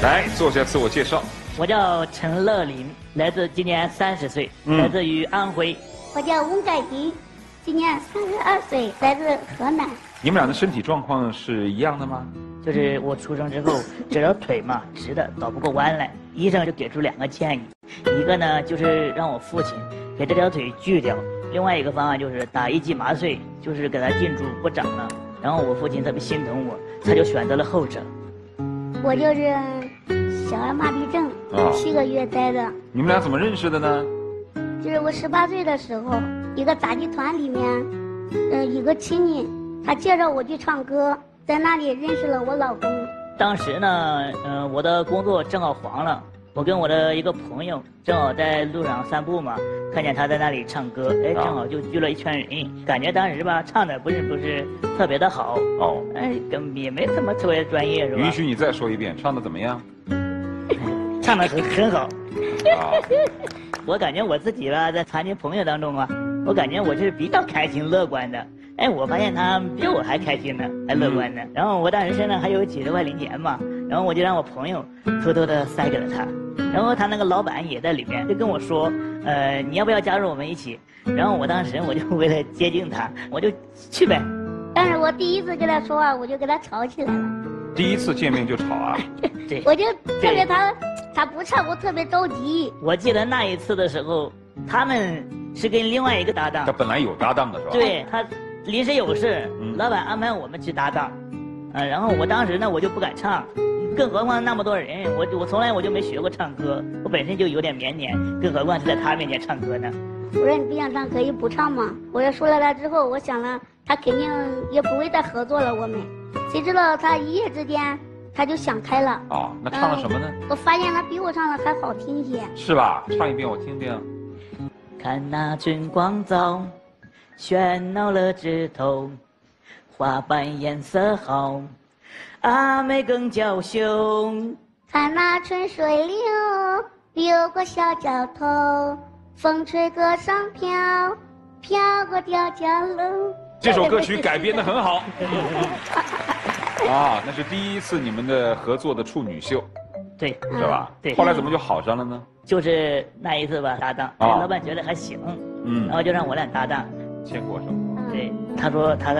来做下自我介绍。我叫陈乐林，来自今年三十岁，嗯来自于安徽。我叫翁改迪，今年三十二岁，来自河南。你们俩的身体状况是一样的吗？就是我出生之后，这条腿嘛直的倒不过弯来，医生就给出两个建议，一个呢就是让我父亲给这条腿锯掉，另外一个方案就是打一剂麻醉，就是给他禁住不长了。然后我父亲特别心疼我，他就选择了后者。我就是小儿麻痹症啊，七个月待的。你们俩怎么认识的呢？就是我十八岁的时候，一个杂技团里面，嗯、一个亲戚，他介绍我去唱歌，在那里认识了我老公。当时呢，嗯、我的工作正好黄了，我跟我的一个朋友正好在路上散步嘛，看见他在那里唱歌，哎，啊正好就聚了一圈人，感觉当时吧唱的不是不是特别的好，哦，哎，跟也没怎么特别专业是吧？允许你再说一遍，唱的怎么样？唱的很很好，啊，我感觉我自己吧，在团结朋友当中啊，我感觉我是比较开心乐观的。哎，我发现他比我还开心呢，还乐观呢。然后我当时身上还有几十块零钱嘛，然后我就让我朋友偷偷的塞给了他。然后他那个老板也在里面，就跟我说，呃，你要不要加入我们一起？然后我当时我就为了接近他，我就去呗。但是我第一次跟他说话，我就跟他吵起来了。第一次见面就吵啊？对，我就特别他，他不唱，我特别着急。我记得那一次的时候，他们是跟另外一个搭档他，本来有搭档的是吧？。对他临时有事嗯，老板安排我们去搭档，啊，然后我当时呢我就不敢唱，更何况那么多人，我我从来我就没学过唱歌，我本身就有点腼腆，更何况是在他面前唱歌呢。我说你不想唱可以不唱嘛。我说说了他之后，我想了，他肯定也不会再合作了。我们，谁知道他一夜之间他就想开了。哦，那唱了什么呢？我发现他比我唱的还好听些。是吧？唱一遍我听听。看那春光早，喧闹了枝头，花瓣颜色好，阿妹更娇羞。看那春水流，流过小桥头，风吹歌声飘，飘过吊脚楼。这首歌曲改编的很好。啊，那是第一次你们的合作的处女秀，对，是吧？对后来怎么就好上了呢？就是那一次吧，搭档，老板觉得还行，嗯然，后就让我俩搭档。牵过手。对，他说他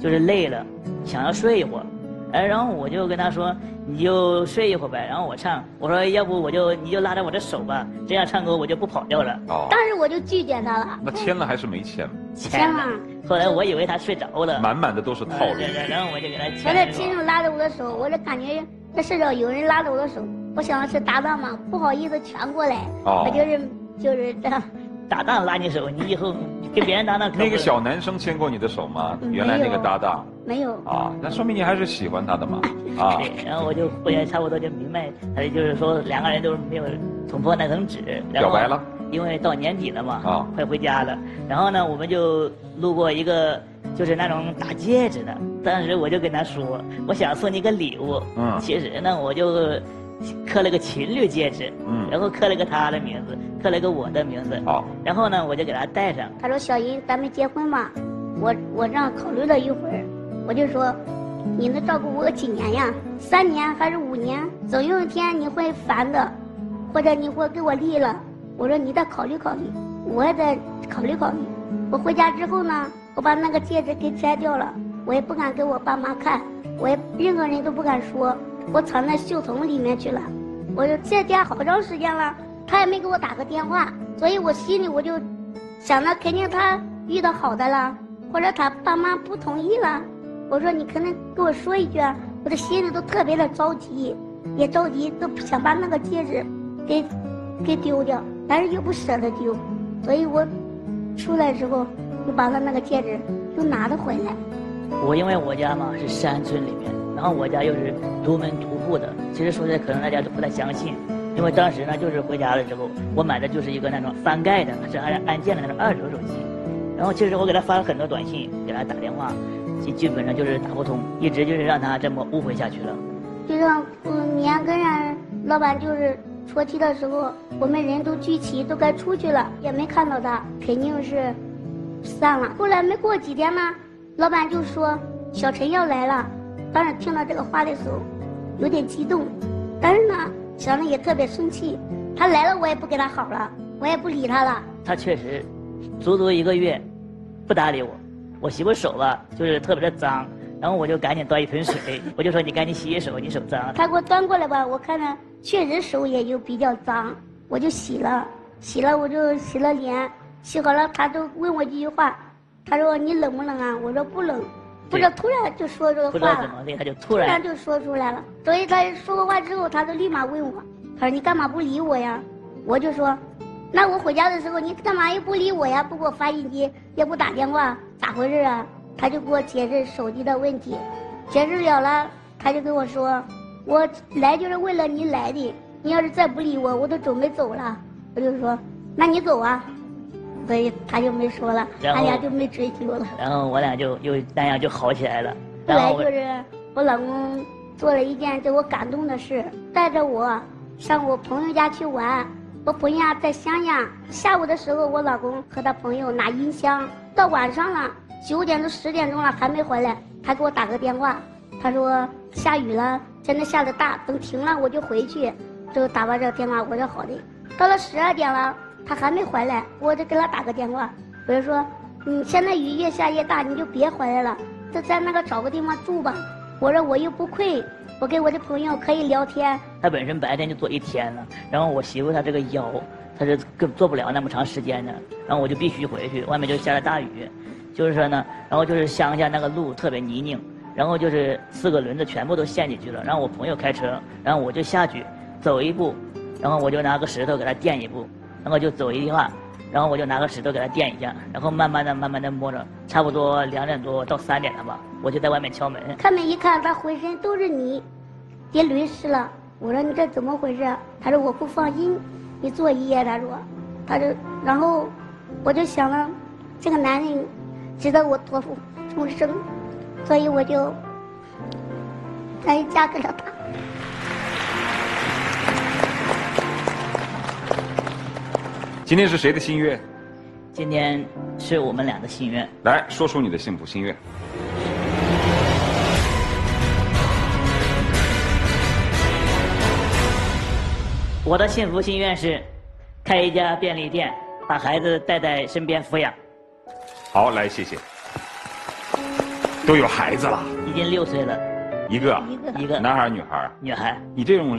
就是累了，想要睡一会儿，哎，然后我就跟他说，你就睡一会儿呗，然后我唱，我说要不我就你就拉着我的手吧，这样唱歌我就不跑调了。哦，当时我就拒绝他了。那签了还是没签？签了。后来我以为他睡着了，满满的都是套路。呃然然后我就给他他签了。在亲手拉着我的手，我就感觉这世上有人拉着我的手，我想的是搭档嘛，不好意思全过来，哦我就是就是这样。搭档拉你手，你以后跟别人搭档那个小男生牵过你的手吗？原来那个搭档没有，啊，那说明你还是喜欢他的嘛。啊，对，然后我就后来差不多就明白，他就是说两个人都是没有捅破那层纸。表白了。因为到年底了嘛，啊快回家了。然后呢，我们就路过一个就是那种打戒指的，当时我就跟他说，我想送你个礼物。嗯其实呢，我就刻了个情侣戒指，嗯然后刻了个他的名字，刻了个我的名字。好，然后呢，我就给他戴上。他说小姨，咱们结婚嘛。我我这样考虑了一会儿，我就说，你能照顾我几年呀？三年还是五年？总有一天你会烦的，或者你会给我立了。我说你再考虑考虑，我也再考虑考虑。我回家之后呢，我把那个戒指给摘掉了，我也不敢给我爸妈看，我也任何人都不敢说，我藏在袖筒里面去了。我就这家好长时间了，他也没给我打个电话，所以我心里我就想着肯定他遇到好的了，或者他爸妈不同意了。我说你可能跟我说一句啊，我的心里都特别的着急，也着急，都想把那个戒指给给丢掉，但是又不舍得丢，所以我出来之后就把他那个戒指又拿了回来。我因为我家嘛是山村里面，然后我家又是独门独户的，其实说起来可能大家都不太相信，因为当时呢就是回家了之后，我买的就是一个那种翻盖的，是按按键的那种二手手机，然后其实我给他发了很多短信，给他打电话，基基本上就是打不通，一直就是让他这么误会下去了。就像嗯，年跟上老板就是初期的时候，我们人都聚齐，都该出去了，也没看到他，肯定是散了。后来没过几天呢，老板就说小陈要来了。当时听到这个话的时候，有点激动，但是呢，小陈也特别生气，他来了我也不跟他好了，我也不理他了。他确实，足足一个月，不搭理我。我媳妇手吧，就是特别的脏，然后我就赶紧端一盆水，我就说你赶紧洗洗手，你手脏。他给我端过来吧，我看着确实手也就比较脏，我就洗了，洗了我就洗了脸，洗好了他就问我几句话，他说你冷不冷啊？我说不冷，不知道突然就说这个不知道话了，怎么的，他就突突然然就说出来了。所以他说过话之后，他就立马问我，他说你干嘛不理我呀？我就说，那我回家的时候你干嘛又不理我呀？不给我发信息，也不打电话，咋回事啊？他就给我解释手机的问题，解释了了，他就跟我说，我来就是为了你来的，你要是再不理我，我都准备走了。我就说，那你走啊。所以他就没说了，俺俩就没追究了。然后我俩就又那样就好起来了。后来就是我老公做了一件对我感动的事，带着我上我朋友家去玩。我朋友家在乡下，下午的时候，我老公和他朋友拿音箱，到晚上了九点多十点钟了还没回来，他给我打个电话，他说下雨了，真的下的大，等停了我就回去。就打完这个电话，我说好的。到了十二点了，他还没回来，我就给他打个电话，我就说，你现在雨越下越大，你就别回来了。就在那个找个地方住吧。我说我又不困，我跟我的朋友可以聊天。他本身白天就坐一天了，然后我媳妇她这个腰，他是更做不了那么长时间的，然后我就必须回去，外面就下了大雨，就是说呢，然后就是乡下那个路特别泥泞，然后就是四个轮子全部都陷进去了，然后我朋友开车，然后我就下去走一步，然后我就拿个石头给他垫一步，然后就走一下，然后我就拿个石头给他垫一下，然后慢慢的、慢慢的摸着，差不多两点多到三点了吧，我就在外面敲门，开门一看，他浑身都是泥，也淋湿了。我说你这怎么回事？他说我不放心你作业。他说，他就然后我就想了，这个男人值得我托付终生，所以我就愿意嫁给了他。今天是谁的心愿？今天是我们俩的心愿。来说出你的幸福心愿。我的幸福心愿是，开一家便利店，把孩子带在身边抚养。好，来，谢谢。都有孩子了，已经六岁了，一个，一个一个男孩儿女孩儿女孩。你这种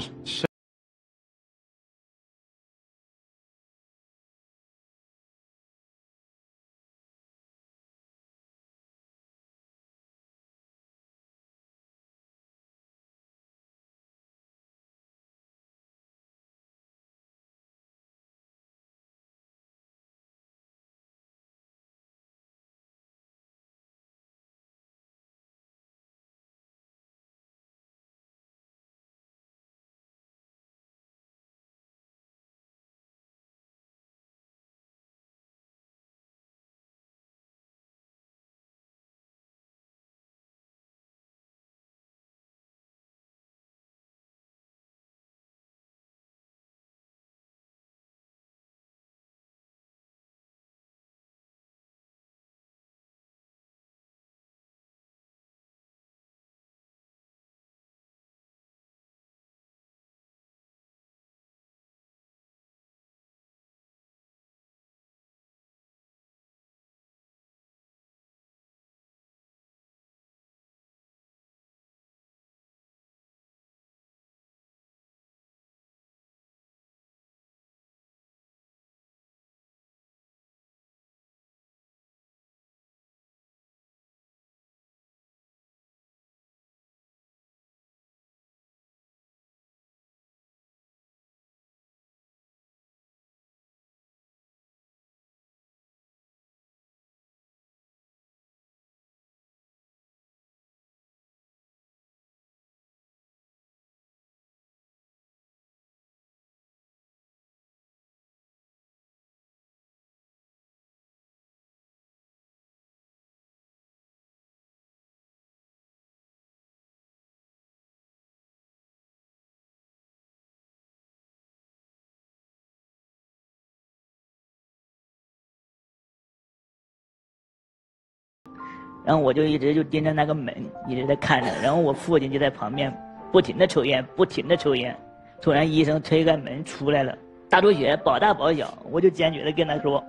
然后我就一直就盯着那个门，一直在看着。然后我父亲就在旁边，不停的抽烟，不停的抽烟。突然医生推开门出来了，大出血保大保小，我就坚决的跟他说，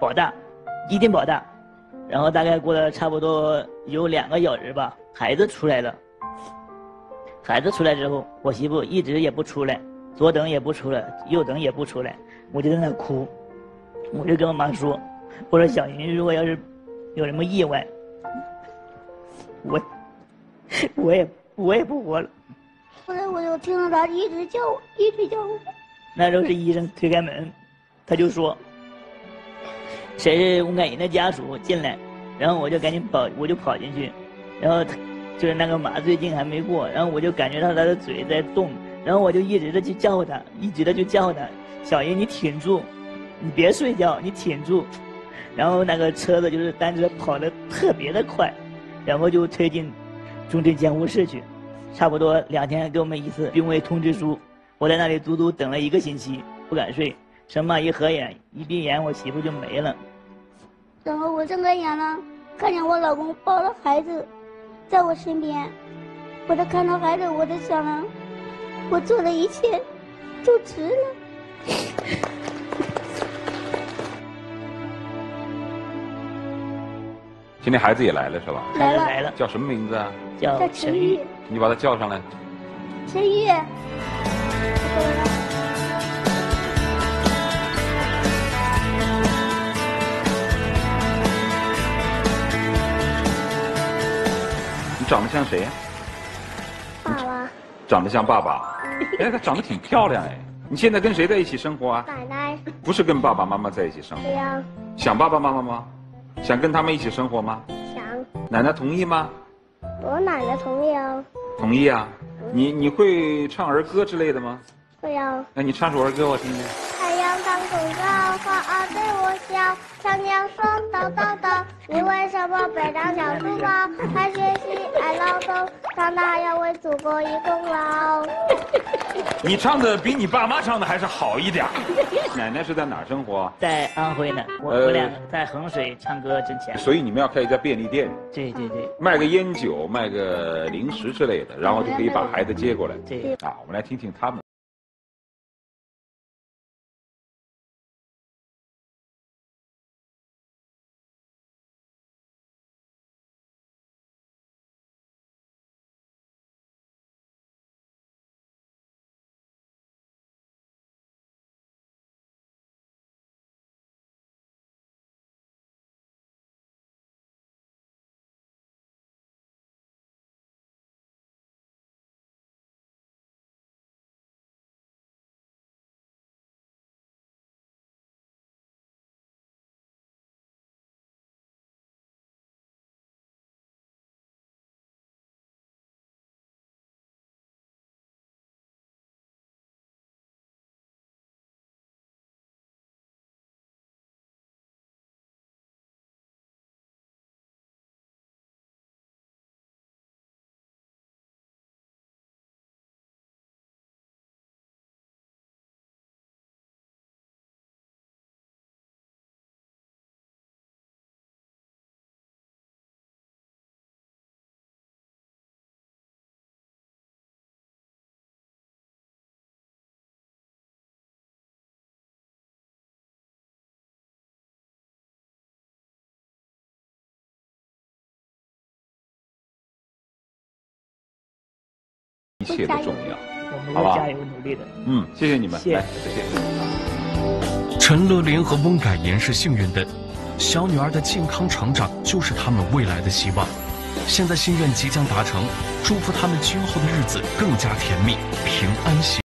保大，一定保大。然后大概过了差不多有两个小时吧，孩子出来了。孩子出来之后，我媳妇一直也不出来，左等也不出来，右等也不出来，我就在那哭，我就跟我妈说，我说小云如果要是有什么意外，我 我也我也不活了。后来我就听到他一直叫我，一直叫我。那时候是医生推开门，他就说：“谁是吴凯银的家属进来？”然后我就赶紧跑，我就跑进去，然后他就是那个麻醉劲还没过，然后我就感觉到他的嘴在动，然后我就一直的去叫他，一直的去叫他：“小英，你挺住，你别睡觉，你挺住。”然后那个车子就是单车跑得特别的快，然后就推进重症监护室去。差不多两天给我们一次病危通知书，我在那里足足等了一个星期，不敢睡，生怕一合眼一闭眼我媳妇就没了。然后我睁开眼了，看见我老公抱着孩子，在我身边，我在看到孩子，我在想了，我做的一切就值了。今天孩子也来了是吧？来了来了，叫什么名字啊？叫叫陈玉，你把他叫上来。陈玉，你长得像谁呀？爸爸、长得像爸爸。哎，他长得挺漂亮哎。你现在跟谁在一起生活啊？奶奶，不是跟爸爸妈妈在一起生活对呀想爸爸妈妈吗？想跟他们一起生活吗？想，奶奶同意吗？我奶奶同意哦，同意啊。你你会唱儿歌之类的吗？会啊。那你唱首儿歌我听听。太阳当空照，花儿对我笑，小鸟说叨叨叨，你为什么背着小书包？爱学习，爱劳动，长大要为祖国一功劳。你唱的比你爸妈唱的还是好一点。奶奶是在哪儿生活？在安徽呢，我呃我俩在衡水唱歌挣钱。所以你们要开一家便利店，对对对卖个烟酒，卖个零食之类的，然后就可以把孩子接过来。对，啊，我们来听听他们。一切都重要。我们好吧加油努力的。嗯，谢谢你们，谢谢来，再见。陈乐林和翁改言是幸运的，小女儿的健康成长就是他们未来的希望。现在心愿即将达成，祝福他们今后的日子更加甜蜜、平安喜。